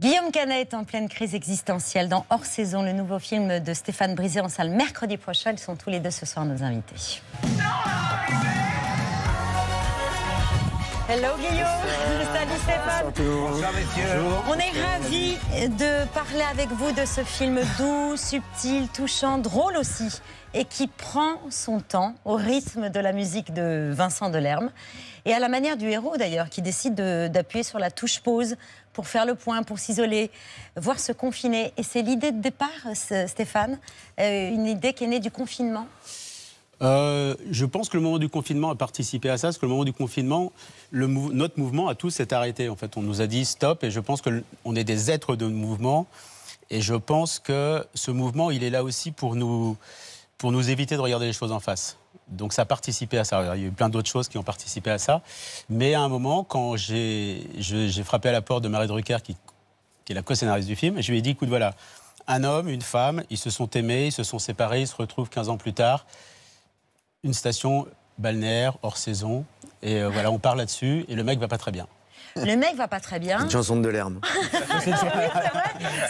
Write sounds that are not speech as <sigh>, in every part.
Guillaume Canet est en pleine crise existentielle dans Hors Saison, le nouveau film de Stéphane Brisé en salle mercredi prochain. Ils sont tous les deux ce soir nos invités. Hello Guillaume, <laughs> salut Stéphane. Bonjour messieurs. On est ravis de parler avec vous de ce film doux, subtil, touchant, drôle aussi, et qui prend son temps au rythme de la musique de Vincent Delerme, et à la manière du héros d'ailleurs, qui décide de- d'appuyer sur la touche pause pour faire le point, pour s'isoler, voire se confiner. Et c'est l'idée de départ, Stéphane, euh, une idée qui est née du confinement? Euh, je pense que le moment du confinement a participé à ça, parce que le moment du confinement, notre mouvement à tous s'est arrêté. En fait, on nous a dit stop, et je pense qu'on est des êtres de mouvement, et je pense que ce mouvement, il est là aussi pour nous, éviter de regarder les choses en face. Donc ça a participé à ça. Il y a eu plein d'autres choses qui ont participé à ça. Mais à un moment, quand j'ai frappé à la porte de Marie Drucker, qui, qui est la co-scénariste du film, je lui ai dit, écoute, voilà, un homme, une femme, ils se sont aimés, ils se sont séparés, ils se retrouvent 15 ans plus tard une station balnéaire hors saison. Et euh, voilà, on parle là-dessus. Et le mec va pas très bien. Le mec va pas très bien. Une chanson de Delerme. <laughs> C'est vrai,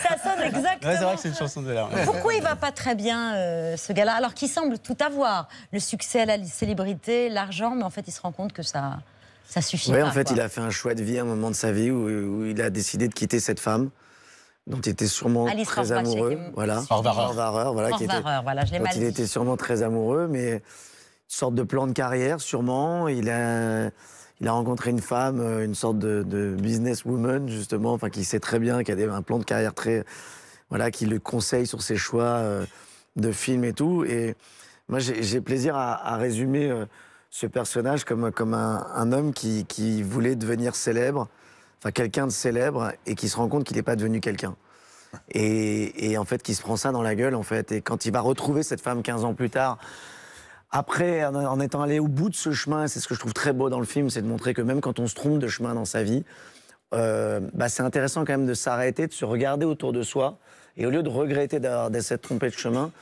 ça sonne exactement. Ouais, c'est vrai que c'est une chanson de l'air. Pourquoi il va pas très bien, euh, ce gars-là? Alors qu'il semble tout avoir. Le succès, la célébrité, l'argent, mais en fait, il se rend compte que ça, ça suffit Oui, pas. en fait, quoi. il a fait un choix de vie à un moment de sa vie où, où il a décidé de quitter cette femme dont il était sûrement Alice très amoureux. Voilà. Orvareur. Orvareur, voilà, qui était, Orvareur, voilà, je l'ai dont mal il dit. était sûrement très amoureux, mais sorte de plan de carrière, sûrement. Il a, rencontré une femme, euh, une sorte de, businesswoman, justement, enfin, qui sait très bien, qui a un plan de carrière très. Voilà, qui le conseille sur ses choix euh, de films et tout. Et moi, j'ai plaisir à, résumer euh, ce personnage comme, comme un, homme qui, qui voulait devenir célèbre, enfin, quelqu'un de célèbre, et qui se rend compte qu'il n'est pas devenu quelqu'un. Et, et en fait, qui se prend ça dans la gueule, en fait. Et quand il va retrouver cette femme 15 ans plus tard, après, en, étant allé au bout de ce chemin, c'est ce que je trouve très beau dans le film, c'est de montrer que même quand on se trompe de chemin dans sa vie, euh, bah, c'est intéressant quand même de s'arrêter, de se regarder autour de soi, et au lieu de regretter d'avoir s'être trompé de chemin,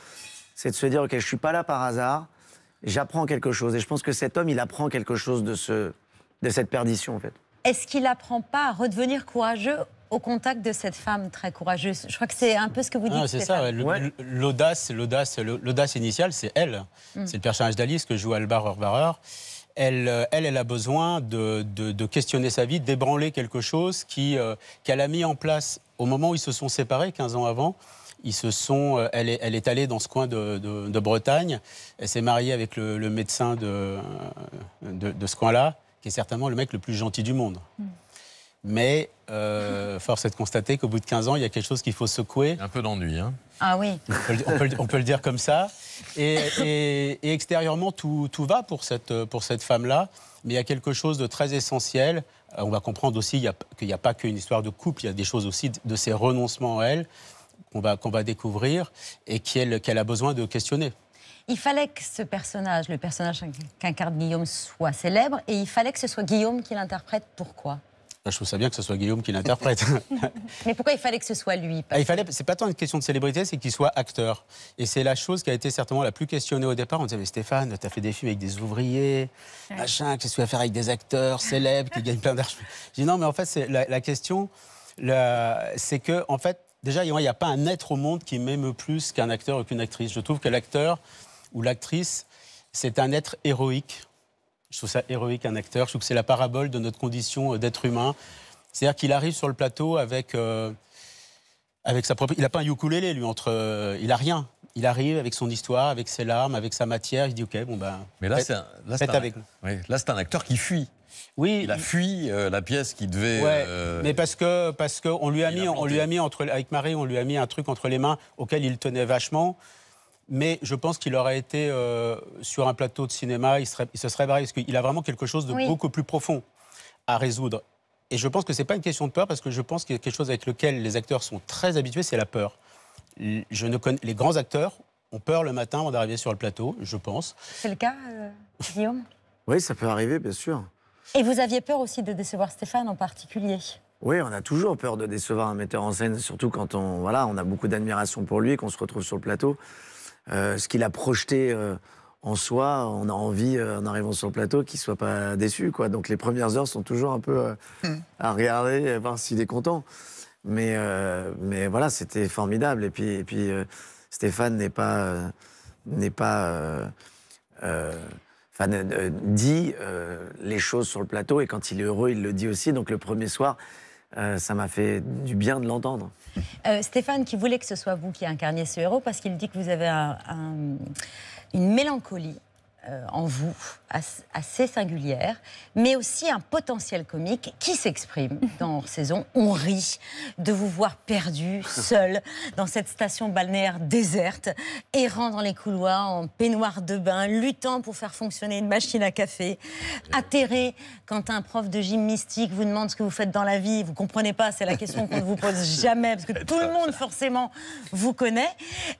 c'est de se dire, OK, je suis pas là par hasard, j'apprends quelque chose. Et je pense que cet homme, il apprend quelque chose de, ce, de cette perdition, en fait. Est-ce qu'il apprend pas à redevenir courageux au contact de cette femme très courageuse Je crois que c'est un peu ce que vous dites. Ah, c'est ça, ouais. L'audace, l'audace, l'audace initiale, c'est elle. Mm. C'est le personnage d'Alice que joue Albar Orvarer. Elle, euh, elle, elle a besoin de, de- de questionner sa vie, d'ébranler quelque chose qui, euh, qu'elle a mis en place au moment où ils se sont séparés, 15 ans avant. Ils se sont, euh, elle, est, elle est allée dans ce coin de, de- de Bretagne. Elle s'est mariée avec le, le médecin de, de, de ce coin-là, qui est certainement le mec le plus gentil du monde. Mais euh, force est de constater qu'au bout de 15 ans, il y a quelque chose qu'il faut secouer. Un peu d'ennui, hein. Ah oui. On peut, le- on peut le- on peut le dire comme ça. Et, et- et extérieurement, tout, tout va pour cette, pour cette femme-là. Mais il y a quelque chose de très essentiel. Euh, On va comprendre aussi il y a- qu'il n'y a pas qu'une histoire de couple, il y a des choses aussi de, de ses renoncements à elle qu'on va, qu'on va découvrir et qu'elle qu'elle a besoin de questionner. Il fallait que ce personnage, le personnage qu'incarne Guillaume, soit célèbre, et il fallait que ce soit Guillaume qui l'interprète. Pourquoi? Je trouve ça bien que ce soit Guillaume qui l'interprète. <laughs> Mais pourquoi il fallait que ce soit lui Ah, il fallait, c'est pas tant une question de célébrité, c'est qu'il soit acteur. Et c'est la chose qui a été certainement la plus questionnée au départ. On disait, mais Stéphane, t'as fait des films avec des ouvriers, machin, qu'est-ce que tu vas faire avec des acteurs célèbres qui gagnent plein d'argent? J'ai dit, non, mais en fait, c'est la, la question, c'est que, en fait, déjà, il n'y a pas un être au monde qui m'aime plus qu'un acteur ou qu'une actrice. Je trouve que l'acteur ou l'actrice, c'est un être héroïque. Je trouve ça héroïque, un acteur. Je trouve que c'est la parabole de notre condition euh, d'être humain. C'est-à-dire qu'il arrive sur le plateau avec, euh, avec sa propre. Il n'a pas un ukulélé, lui, entre. euh, il a rien. Il arrive avec son histoire, avec ses larmes, avec sa matière. Il dit OK, bon ben. Mais là, faites- c'est un, là, faites c'est un- avec. oui, là, c'est un acteur qui fuit. Oui, Il a fui euh, la pièce qui devait. Ouais, euh, mais parce que parce que on lui a mis on lui a mis entre avec Marie on lui a mis un truc entre les mains auquel il tenait vachement. Mais je pense qu'il aurait été euh, sur un plateau de cinéma, il, serait, il se serait barré parce qu'il a vraiment quelque chose de Oui. beaucoup plus profond à résoudre. Et je pense que c'est pas une question de peur parce que je pense qu'il y a quelque chose avec lequel les acteurs sont très habitués, c'est la peur. L- Je ne connais, les grands acteurs ont peur le matin avant d'arriver sur le plateau, je pense. C'est le cas, euh, Guillaume? Oui, ça peut arriver, bien sûr. Et vous aviez peur aussi de décevoir Stéphane en particulier? Oui, on a toujours peur de décevoir un metteur en scène, surtout quand on, voilà, on a beaucoup d'admiration pour lui et qu'on se retrouve sur le plateau. Euh, ce qu'il a projeté euh, en soi, on a envie, euh, en arrivant sur le plateau, qu'il soit pas déçu. Quoi. Donc les premières heures sont toujours un peu euh, à regarder, à voir s'il est content. Mais, euh, mais voilà, c'était formidable. Et puis, et puis euh, Stéphane n'est pas. n'est pas dit les choses sur le plateau et quand il est heureux, il le dit aussi. Donc le premier soir, euh, ça m'a fait du bien de l'entendre. Euh, Stéphane qui voulait que ce soit vous qui incarniez ce héros parce qu'il dit que vous avez un- un- une mélancolie euh, en vous as- assez singulière, mais aussi un potentiel comique qui s'exprime <laughs> dans Hors saison. On rit de vous voir perdu, seul, dans cette station balnéaire déserte, errant dans les couloirs en peignoir de bain, luttant pour faire fonctionner une machine à café, atterré quand un prof de gymnastique vous demande ce que vous faites dans la vie, vous comprenez pas, c'est la question qu'on ne vous pose <laughs> jamais, parce que tout le monde forcément vous connaît,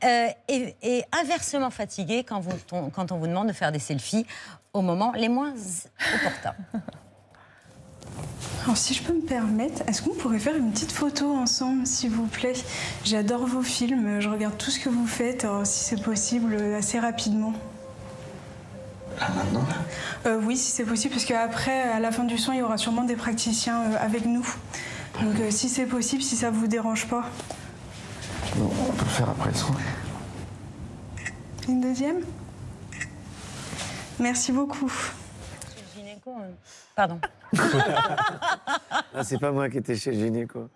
Euh, et, et inversement fatigué quand, vous- quand on vous demande de faire des selfies au moment les moins opportuns. Alors, si je peux me permettre, est-ce qu'on pourrait faire une petite photo ensemble, s'il vous plaît? J'adore vos films, je regarde tout ce que vous faites, alors, si c'est possible, assez rapidement. Là maintenant Euh, oui, si c'est possible, parce qu'après, à la fin du soin, il y aura sûrement des praticiens euh, avec nous. Donc, euh, si c'est possible, si ça vous dérange pas. On peut le faire après le soin. Une deuxième? Merci beaucoup. Gynéco, euh, Pardon. <laughs> C'est pas moi qui étais chez le gynéco.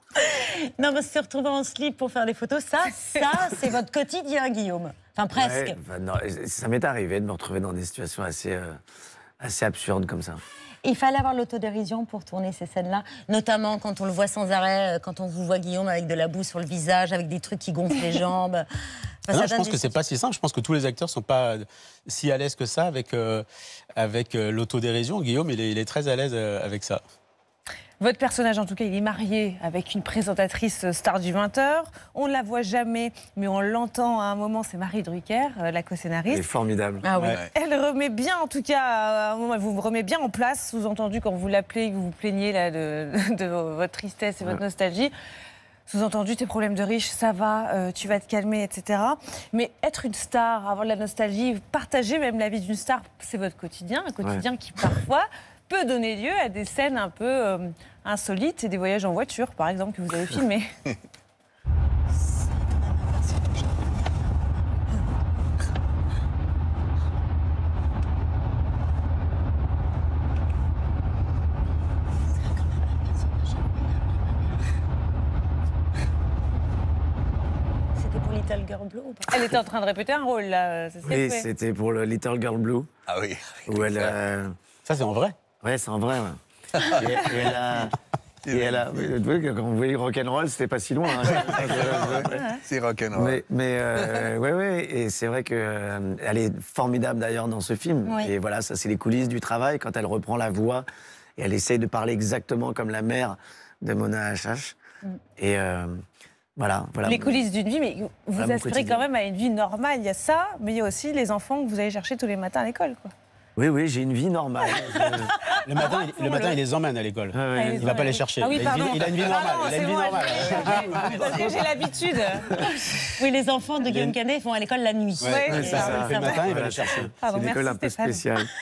Non, mais se retrouver en slip pour faire des photos, ça, ça, c'est votre quotidien, Guillaume. Enfin, presque. Ouais, non, ça m'est arrivé de me retrouver dans des situations assez, euh, assez absurdes comme ça. Il fallait avoir l'autodérision pour tourner ces scènes-là, notamment quand on le voit sans arrêt, euh, quand on vous voit Guillaume avec de la boue sur le visage, avec des trucs qui gonflent les <laughs> jambes. Enfin, Ah non, je pense que c'est pas si simple. Je pense que tous les acteurs sont pas si à l'aise que ça avec, euh, avec euh, l'autodérision. Guillaume, il est, il est très à l'aise euh, avec ça. Votre personnage, en tout cas, il est marié avec une présentatrice star du 20h. On ne la voit jamais, mais on l'entend à un moment, c'est Marie Drucker, euh, la Il est co-scénariste. formidable. Ah oui. Ouais. Elle remet bien, en tout cas, à un moment, elle vous remet bien en place, sous-entendu quand vous l'appelez, que vous vous plaignez là, de, <laughs> de votre tristesse et votre Ouais. nostalgie. Sous-entendu, tes problèmes de riche, ça va, euh, tu vas te calmer, etc. Mais être une star, avoir de la nostalgie, partager même la vie d'une star, c'est votre quotidien, un quotidien qui parfois peut donner lieu à des scènes un peu euh, insolites et des voyages en voiture, par exemple, que vous avez <laughs> filmés. C'était pour Little Girl Blue ou pas? Elle était en train de répéter un rôle, là, Oui, c'était pour le Little Girl Blue, Ah oui. où elle. euh, Ça, c'est en vrai. Ouais, c'est en vrai. ouais. <laughs> et, et elle a. <laughs> Et elle a. Vous voyez que quand vous voyez rock'n'roll, c'était pas si loin. hein. <laughs> C'est rock'n'roll. Mais, mais euh, ouais, ouais, et c'est vrai que euh, elle est formidable d'ailleurs dans ce film. Oui. Et voilà, ça c'est les coulisses du travail quand elle reprend la voix et elle essaye de parler exactement comme la mère de Mona HH. Et euh, voilà, voilà. Les coulisses d'une vie, mais vous Voilà aspirez quand même à une vie normale. Il y a ça, mais il y a aussi les enfants que vous allez chercher tous les matins à l'école. quoi. Oui, oui, j'ai une vie normale. <laughs> Le matin, il, le matin, il les emmène à l'école. Ouais. Ah, Il va pas les chercher. Ah oui, il, a une vie, pardon. il a une vie Pardon, normale. il a c'est une vie moi, normale. je- <laughs> Parce que j'ai l'habitude. <laughs> Oui, les enfants de Guillaume Canet vont à l'école la nuit. Ouais, Ouais, c'est ça. le matin, il va les chercher. Pardon, c'est une école merci un peu spéciale.